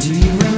Do you remember?